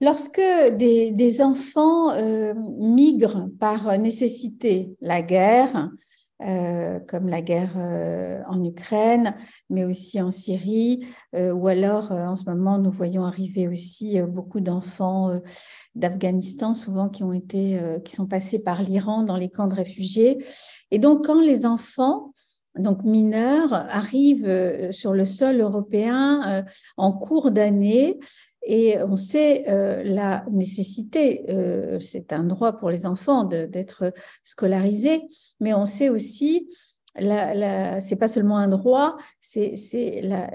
Lorsque des, enfants euh, migrent par nécessité, la guerre, euh, comme la guerre euh, en Ukraine, mais aussi en Syrie, ou alors en ce moment nous voyons arriver aussi beaucoup d'enfants d'Afghanistan, souvent qui ont été, qui sont passés par l'Iran dans les camps de réfugiés. Et donc quand les enfants donc mineurs arrivent sur le sol européen en cours d'année, et on sait euh, la nécessité, euh, c'est un droit pour les enfants d'être scolarisés, mais on sait aussi, la, c'est pas seulement un droit, c'est la,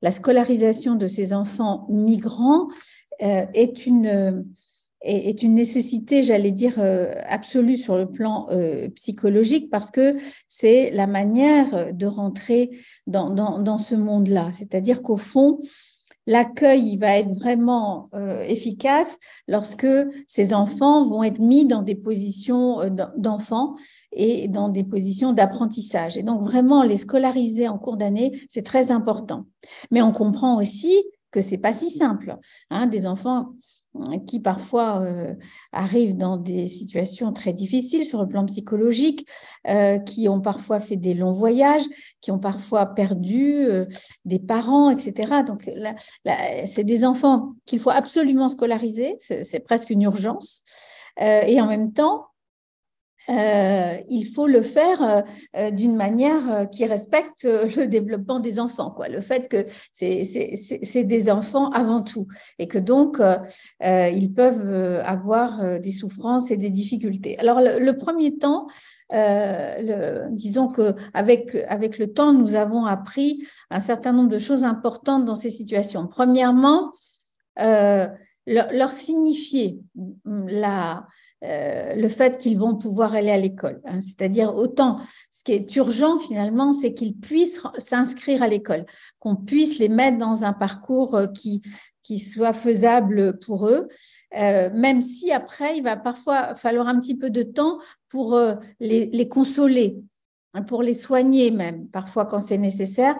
la, scolarisation de ces enfants migrants euh, est une est une nécessité, j'allais dire, absolue sur le plan psychologique parce que c'est la manière de rentrer dans, dans, ce monde-là. C'est-à-dire qu'au fond, l'accueil va être vraiment euh, efficace lorsque ces enfants vont être mis dans des positions euh, d'enfants et dans des positions d'apprentissage. Et donc vraiment les scolariser en cours d'année, c'est très important. Mais on comprend aussi que c'est pas si simple. Hein, des enfants qui parfois euh, arrivent dans des situations très difficiles sur le plan psychologique, euh, qui ont parfois fait des longs voyages, qui ont parfois perdu euh, des parents, etc. Donc, c'est des enfants qu'il faut absolument scolariser, c'est presque une urgence. et en même temps, euh, il faut le faire euh, euh, d'une manière qui respecte le développement des enfants, quoi. Le fait que c'est des enfants avant tout et que donc ils peuvent avoir des souffrances et des difficultés. Alors le, premier temps, disons que avec avec le temps, nous avons appris un certain nombre de choses importantes dans ces situations. Premièrement, leur signifier la euh, le fait qu'ils vont pouvoir aller à l'école. Hein. C'est-à-dire autant ce qui est urgent finalement, c'est qu'ils puissent s'inscrire à l'école, qu'on puisse les mettre dans un parcours euh, qui, qui soit faisable pour eux, euh, même si après, il va parfois falloir un petit peu de temps pour les, les consoler, hein, pour les soigner même, parfois quand c'est nécessaire,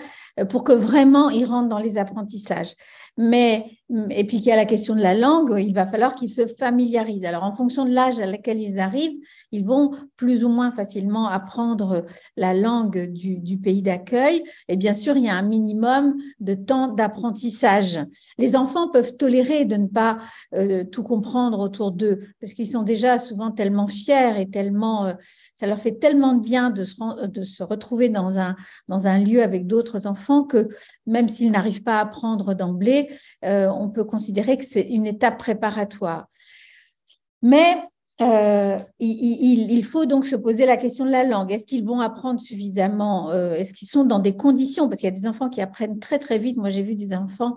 pour que vraiment ils rentrent dans les apprentissages. Mais et puis qu'il y a la question de la langue, il va falloir qu'ils se familiarisent. Alors, en fonction de l'âge à laquelle ils arrivent, ils vont plus ou moins facilement apprendre la langue du, pays d'accueil. Et bien sûr, il y a un minimum de temps d'apprentissage. Les enfants peuvent tolérer de ne pas euh, tout comprendre autour d'eux, parce qu'ils sont déjà souvent tellement fiers et tellement, euh, ça leur fait tellement de bien de se, retrouver dans un, lieu avec d'autres enfants que même s'ils n'arrivent pas à apprendre d'emblée, euh, peut considérer que c'est une étape préparatoire. Mais euh, il, faut donc se poser la question de la langue. Est-ce qu'ils vont apprendre suffisamment euh, Est-ce qu'ils sont dans des conditions? Parce qu'il y a des enfants qui apprennent très très vite. Moi, j'ai vu des enfants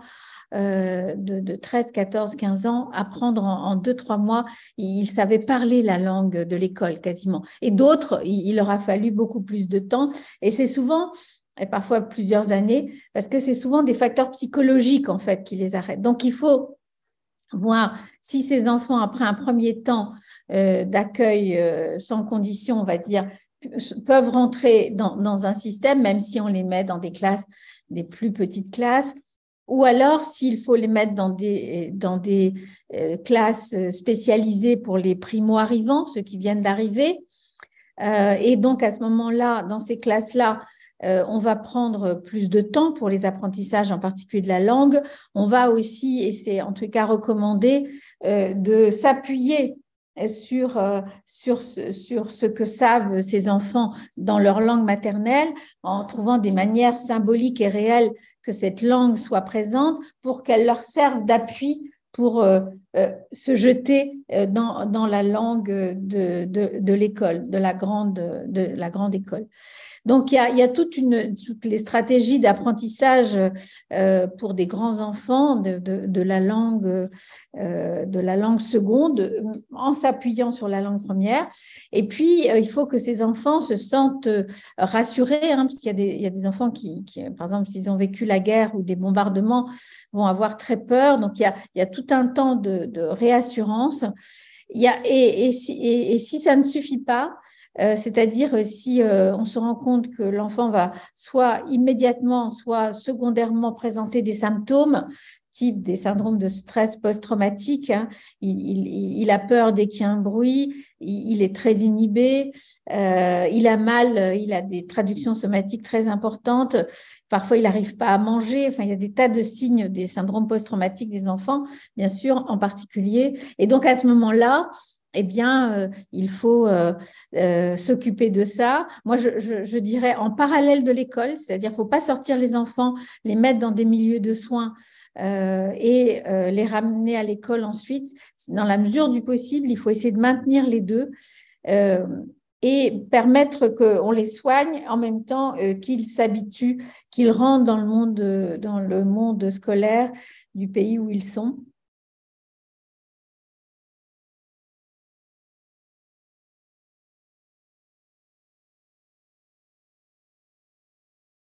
euh, de, 13, 14, 15 ans apprendre en, 2-3 mois. Ils savaient parler la langue de l'école quasiment. Et d'autres, il, leur a fallu beaucoup plus de temps. Et c'est souvent et parfois plusieurs années, parce que c'est souvent des facteurs psychologiques en fait qui les arrêtent. Donc il faut voir si ces enfants, après un premier temps euh, d'accueil euh, sans condition, on va dire, peuvent rentrer dans, un système, même si on les met dans des classes, des plus petites classes, ou alors s'il faut les mettre dans des, dans des euh, classes spécialisées pour les primo-arrivants, ceux qui viennent d'arriver. et donc à ce moment-là, dans ces classes-là, euh, on va prendre plus de temps pour les apprentissages, en particulier de la langue. On va aussi, et c'est en tout cas recommandé, euh, de s'appuyer sur, euh, sur, ce que savent ces enfants dans leur langue maternelle, en trouvant des manières symboliques et réelles que cette langue soit présente pour qu'elle leur serve d'appui pour se jeter dans, la langue de, l'école, de la grande école. Donc, il y a, toute une, toutes les stratégies d'apprentissage euh, pour des grands enfants de, la langue, euh, de la langue seconde en s'appuyant sur la langue première. Et puis, euh, il faut que ces enfants se sentent rassurés, hein, parce qu'il y, a des enfants qui, par exemple, s'ils ont vécu la guerre ou des bombardements, vont avoir très peur. Donc, il y a, tout un temps de, réassurance. Il y a, et, si, ça ne suffit pas, euh, c'est-à-dire euh, si euh, on se rend compte que l'enfant va soit immédiatement, soit secondairement présenter des symptômes, type des syndromes de stress post-traumatique. Hein. Il, a peur dès qu'il y a un bruit, il, est très inhibé, euh, il a mal, il a des traductions somatiques très importantes. Parfois, il n'arrive pas à manger. Enfin, il y a des tas de signes des syndromes post-traumatiques des enfants, bien sûr, en particulier. Et donc, à ce moment-là, eh bien, euh, il faut euh, euh, s'occuper de ça. Moi, je, dirais en parallèle de l'école, c'est-à-dire qu'il ne faut pas sortir les enfants, les mettre dans des milieux de soins et les ramener à l'école ensuite. Dans la mesure du possible, il faut essayer de maintenir les deux et permettre qu'on les soigne en même temps qu'ils s'habituent, qu'ils rentrent dans le monde, dans le monde scolaire du pays où ils sont.